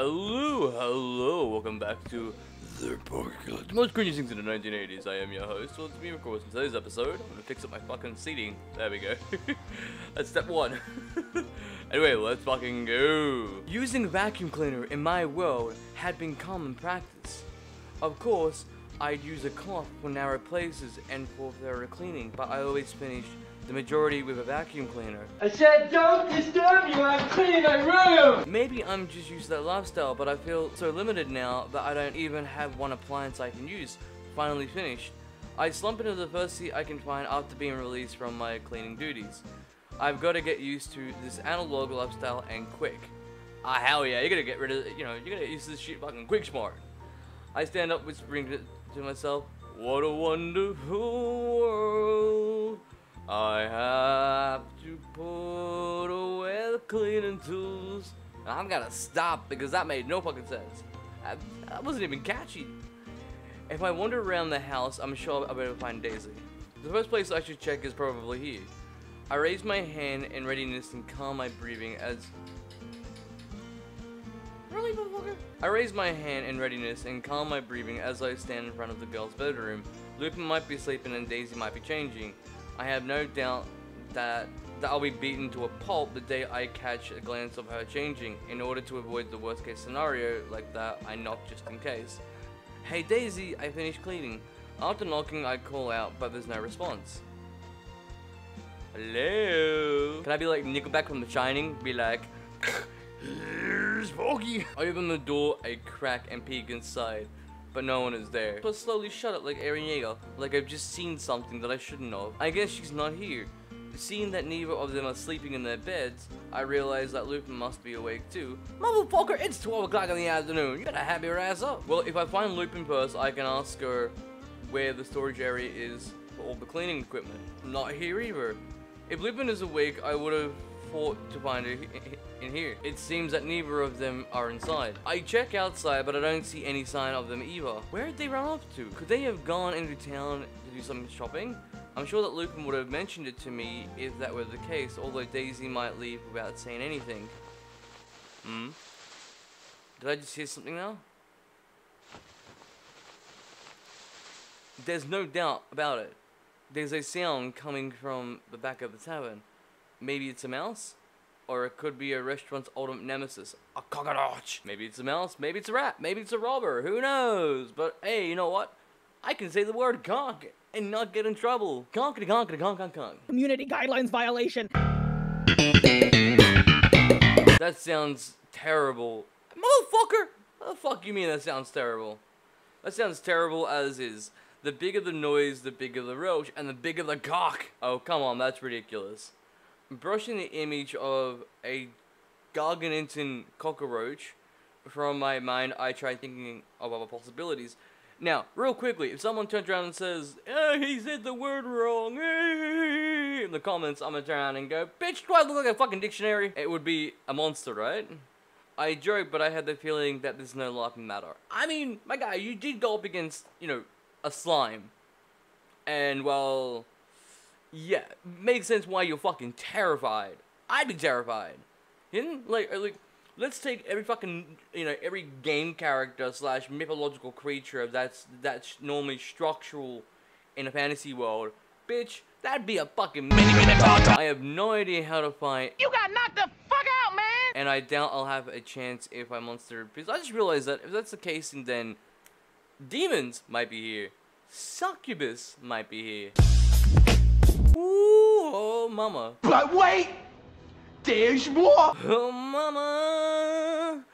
Hello, hello, welcome back to The Podcast. Most cringy things in the 1980s. I am your host. Well, it's me, of course. In today's episode, I'm gonna fix up my fucking seating. There we go. That's step one. anyway, let's fucking go. Using a vacuum cleaner in my world had been common practice. Of course, I'd use a cloth for narrow places and for thorough cleaning, but I always finished the majority with a vacuum cleaner. I said don't disturb you, I'm cleaning my room! Maybe I'm just used to that lifestyle, but I feel so limited now that I don't even have one appliance I can use. Finally finished. I slump into the first seat I can find after being released from my cleaning duties. I've got to get used to this analog lifestyle and quick. Ah, hell yeah, you gotta get rid of, you know, you gotta get used to this shit fucking quick smart. I stand up whispering to, to myself, what a wonderful I'm gonna stop because that made no fucking sense. That, that wasn't even catchy. If I wander around the house, I'm sure I'll be able to find Daisy. The first place I should check is probably here. I raise my hand in readiness and calm my breathing as Really, motherfucker? I raise my hand in readiness and calm my breathing as I stand in front of the girl's bedroom. Lupin might be sleeping and Daisy might be changing. I have no doubt that, that I'll be beaten to a pulp the day I catch a glance of her changing. In order to avoid the worst case scenario like that, I knock just in case. Hey Daisy, I finished cleaning. After knocking, I call out, but there's no response. Hello? Can I be like Nickelback from The Shining? Be like, Here's Foggy. I open the door a crack and peek inside, but no one is there. I slowly shut it like Eren Yeager, like I've just seen something that I shouldn't have. I guess she's not here. Seeing that neither of them are sleeping in their beds, I realize that Lupin must be awake too. Motherfucker, it's 12 o'clock in the afternoon. You gotta have your ass up. Well, if I find Lupin first, I can ask her where the storage area is for all the cleaning equipment. Not here either. If Lupin is awake, I would have thought to find her in here. It seems that neither of them are inside. I check outside, but I don't see any sign of them either. Where did they run off to? Could they have gone into town to do some shopping? I'm sure that Lupin would have mentioned it to me if that were the case, although Daisy might leave without saying anything. Hmm? Did I just hear something now? There's no doubt about it. There's a sound coming from the back of the tavern. Maybe it's a mouse? Or it could be a restaurant's ultimate nemesis, a cockroach. Maybe it's a mouse, maybe it's a rat, maybe it's a robber, who knows? But hey, you know what? I can say the word conk and not get in trouble. Conkity conkity conk conk conk. Community guidelines violation. That sounds terrible. Motherfucker! What the fuck you mean that sounds terrible? That sounds terrible as is. The bigger the noise, the bigger the roach, and the bigger the cock. Oh, come on, that's ridiculous. Brushing the image of a gargantuan cockroach from my mind, I tried thinking of other possibilities. Now, real quickly, if someone turns around and says, eh, he said the word wrong, in the comments, I'm gonna turn around and go, bitch, do I look like a fucking dictionary? It would be a monster, right? I joke, but I had the feeling that there's no laughing matter. I mean, my guy, you did go up against, you know, a slime. And, well, yeah, makes sense why you're fucking terrified. I'd be terrified. You know, like, like, let's take every fucking, you know, every game character slash mythological creature of that's that's normally structural in a fantasy world. Bitch, that'd be a fucking mini minotaur. I have no idea how to fight, You got knocked the fuck out, man! and I doubt I'll have a chance if I monster. Because I just realized that if that's the case, and then demons might be here, succubus might be here. Ooh, oh mama. But wait! Oh, mama.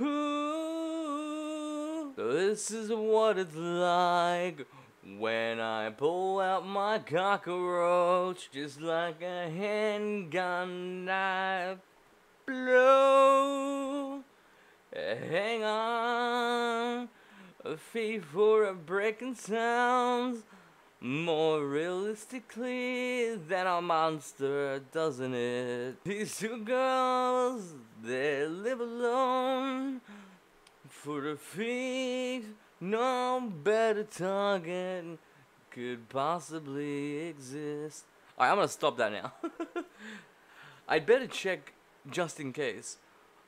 Ooh. This is what it's like when I pull out my cockroach, just like a handgun knife. Blow. Hang on. A fee for a breaking sounds. More realistically than a monster, doesn't it? These two girls, they live alone. For the feet, no better target could possibly exist. Alright, I'm gonna stop that now. I'd better check just in case.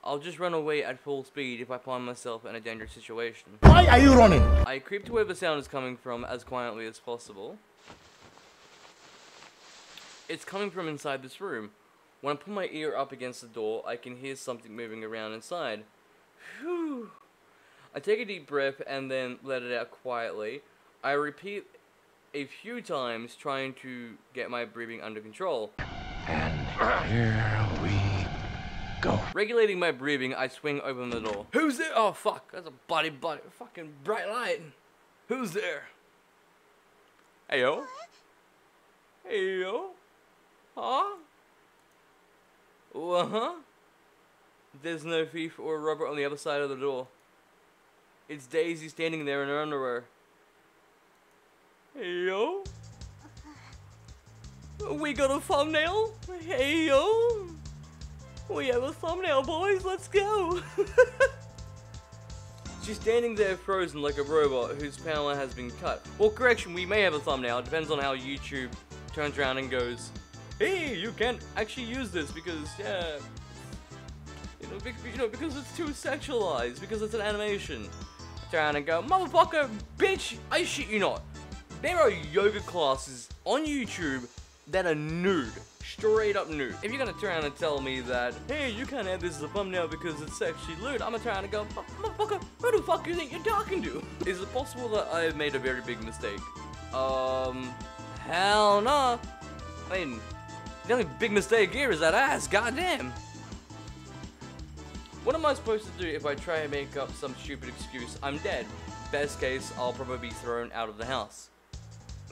I'll just run away at full speed if I find myself in a dangerous situation. Why are you running? I creep to where the sound is coming from as quietly as possible. It's coming from inside this room. When I put my ear up against the door, I can hear something moving around inside. Phew. I take a deep breath and then let it out quietly. I repeat a few times, trying to get my breathing under control. And here we go. Regulating my breathing, I swing open the door. Who's there? Oh fuck, that's a bloody bloody fucking bright light. Who's there? Hey yo. Hey yo. Huh? Uh huh. There's no thief or robber on the other side of the door. It's Daisy standing there in her underwear. Hey yo. We got a thumbnail? Hey yo. We have a thumbnail, boys. Let's go. She's standing there frozen like a robot whose power has been cut. Well, correction, we may have a thumbnail. It depends on how YouTube turns around and goes, Hey, you can't actually use this because, yeah, you know, bec- you know, because it's too sexualized, because it's an animation. Turn around and go, motherfucker, bitch, I shit you not. There are yoga classes on YouTube that are nude. Straight up nude. If you're gonna turn around and tell me that, hey, you can't have this as a thumbnail because it's sexually lewd, I'm gonna around and go, motherfucker, who the fuck you think you're talking to? Is it possible that I have made a very big mistake? Um, hell no. I mean, the only big mistake here is that ass, goddamn. What am I supposed to do if I try and make up some stupid excuse? I'm dead. Best case, I'll probably be thrown out of the house.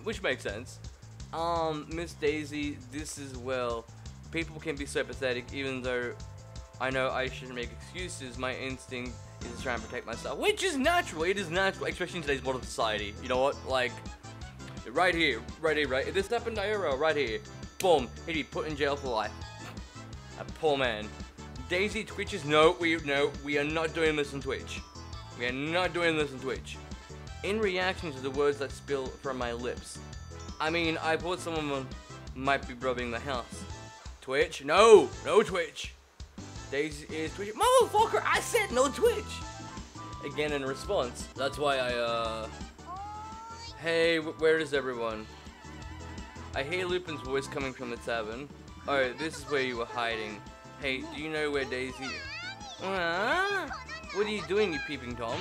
Which makes sense. Um, Miss Daisy, this is well. People can be so pathetic, even though I know I shouldn't make excuses. My instinct is to try and protect myself, which is natural. It is natural, especially in today's modern society. You know what? Like, right here, right here, right. If this happened to IRL, right here, boom, he'd be put in jail for life. A poor man. Daisy Twitches, no, we no, we are not doing this on Twitch. We are not doing this on Twitch. In reaction to the words that spill from my lips. I mean, I thought someone might be robbing the house. Twitch? No, no Twitch. Daisy is Twitch. Motherfucker, I said no Twitch. Again in response. That's why I, uh... Hey, where is everyone? I hear Lupin's voice coming from the tavern. Oh, this is where you were hiding. Hey, do you know where Daisy... Uh, what are you doing, you peeping Tom?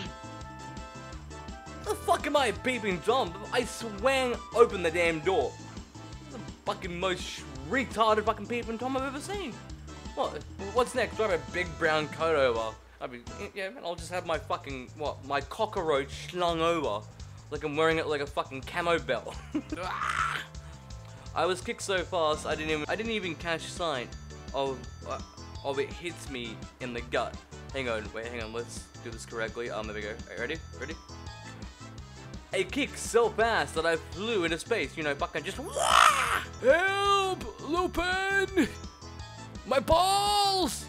The fuck am I peeping Tom? I swang open the damn door. The fucking most retarded fucking peeping Tom I've ever seen. What? What's next? Do I have a big brown coat over? I mean, yeah, I'll just have my fucking, what, my cockroach slung over. Like I'm wearing it like a fucking camo belt. I was kicked so fast I didn't even I didn't even catch sight of uh, of it hits me in the gut. Hang on, wait, hang on, let's do this correctly. Um, there we go. Alright, ready? Ready? A kick so fast that I flew into space. You know, fucking just. Help, Lupin! My balls!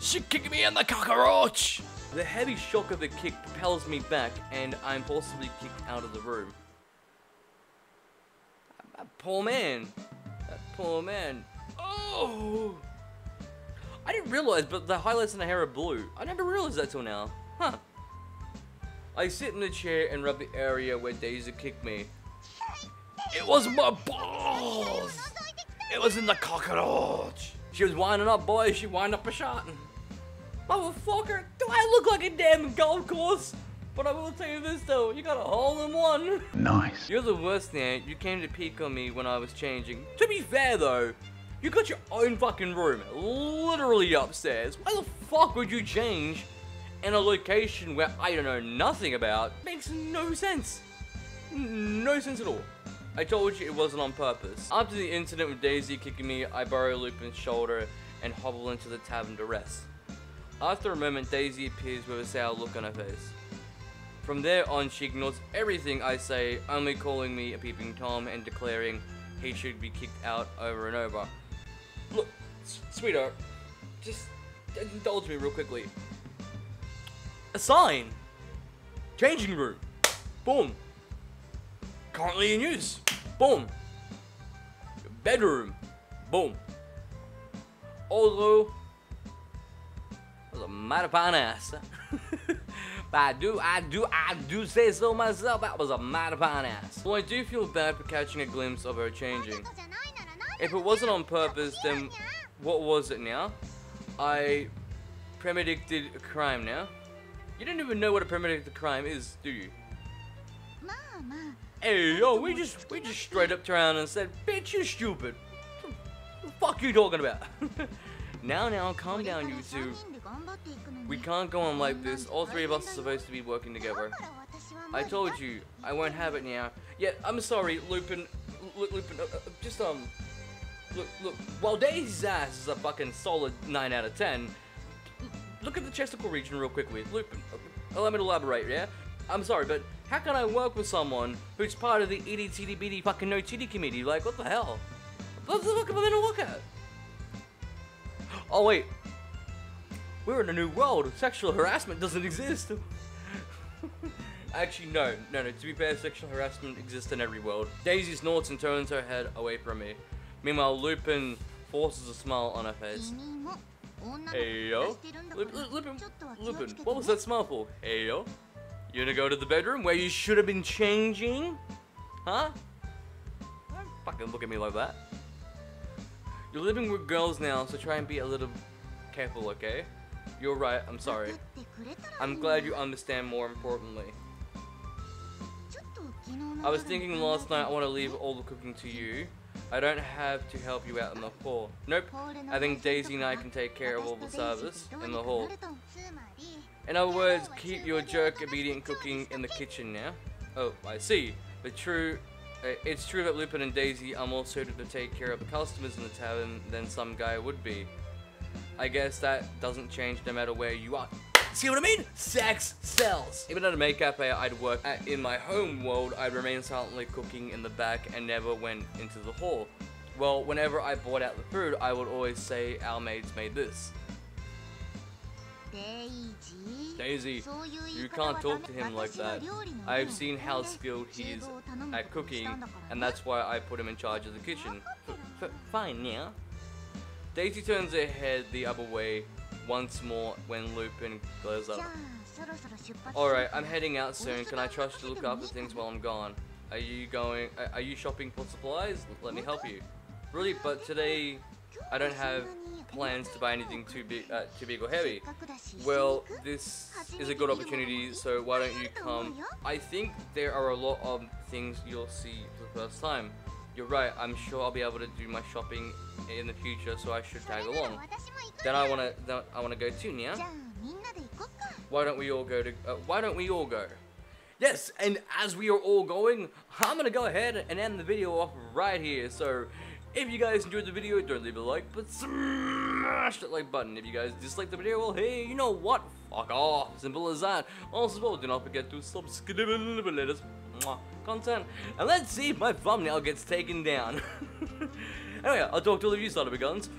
She kicked me in the cockroach! The heavy shock of the kick propels me back, and I'm forcibly kicked out of the room. Poor man. That poor man. Oh! I didn't realize, but the highlights in the hair are blue. I never realized that till now. Huh. I sit in the chair and rub the area where Daisy kicked me. It was my balls! It was in the cockroach! She was winding up, boys. She wind up a shot. Motherfucker, do I look like a damn golf course? But I will tell you this though, you got a hole in one. Nice. You're the worst thing. You came to peek on me when I was changing. To be fair though, you got your own fucking room, literally upstairs. Why the fuck would you change in a location where I don't know nothing about? Makes no sense. No sense at all. I told you it wasn't on purpose. After the incident with Daisy kicking me, I borrow Lupin's shoulder and hobble into the tavern to rest. After a moment, Daisy appears with a sour look on her face. From there on, she ignores everything I say, only calling me a peeping Tom and declaring he should be kicked out over and over. Look, sweetheart, just indulge me real quickly. A sign! Changing room! Boom! Currently in use! Boom! Bedroom! Boom! Although, was a mighty fine ass. but I do, I do, I do say so myself. That was a mighty fine ass. Well, I do feel bad for catching a glimpse of her changing. If it wasn't on purpose, then what was it now? I premeditated a crime now. You don't even know what a premeditated crime is, do you? Hey, yo, we just we just straight up turned around and said, bitch, you stupid. The fuck you talking about? now, now, calm down, you two. We can't go on like this. All three of us are supposed to be working together. I told you, I won't have it now. Yeah, I'm sorry, Lupin. Lu- Lupin, uh, uh, just, um... Look, look, while Daisy's ass is a fucking solid 9 out of 10, look at the chesticle region real quickly. Lupin, uh, allow me to elaborate, yeah? I'm sorry, but how can I work with someone who's part of the itty titty bitty fucking no titty committee? Like, what the hell? What the fuck am I gonna look at? Oh, wait. We're in a new world. Sexual harassment doesn't exist. Actually, no. No, no. To be fair, sexual harassment exists in every world. Daisy snorts and turns her head away from me. Meanwhile, Lupin forces a smile on her face. Hey yo, Lupin, Lupin, what was that smile for? Hey yo, you gonna go to the bedroom where you should have been changing? Huh? Don't fucking look at me like that. You're living with girls now, so try and be a little careful, okay? You're right, I'm sorry. I'm glad you understand more importantly. I was thinking last night I want to leave all the cooking to you. I don't have to help you out in the hall. Nope. I think Daisy and I can take care of all the service in the hall. In other words, keep your jerk obedient cooking in the kitchen now. Oh, I see. But true, uh, it's true that Lupin and Daisy are more suited to take care of the customers in the tavern than some guy would be. I guess that doesn't change no matter where you are. See what I mean? Sex sells. Even at a makeup I'd work at in my home world, I'd remain silently cooking in the back and never went into the hall. Well, whenever I brought out the food, I would always say our maids made this. Daisy, Daisy, you can't talk to him like that. I've seen how skilled he is at cooking, and that's why I put him in charge of the kitchen. F fine, yeah? Daisy turns her head the other way once more when Lupin glares up. Alright, I'm heading out soon. Can I trust you to look after things while I'm gone? Are you going, are you shopping for supplies? Let me help you. Really, but today I don't have plans to buy anything too big, uh, too big or heavy. Well, this is a good opportunity, so why don't you come? I think there are a lot of things you'll see for the first time. You're right, I'm sure I'll be able to do my shopping in the future, so I should tag along. Then I wanna, then I wanna go too, yeah? Why don't we all go to, uh, why don't we all go? Yes, and as we are all going, I'm gonna go ahead and end the video off right here, so if you guys enjoyed the video, don't leave a like, but smash that like button. If you guys dislike the video, well, hey, you know what? Fuck off. Simple as that. Also, well, do not forget to subscribe for latest mwah, content. And let's see if my thumbnail gets taken down. anyway, I'll talk to all of you, of guns.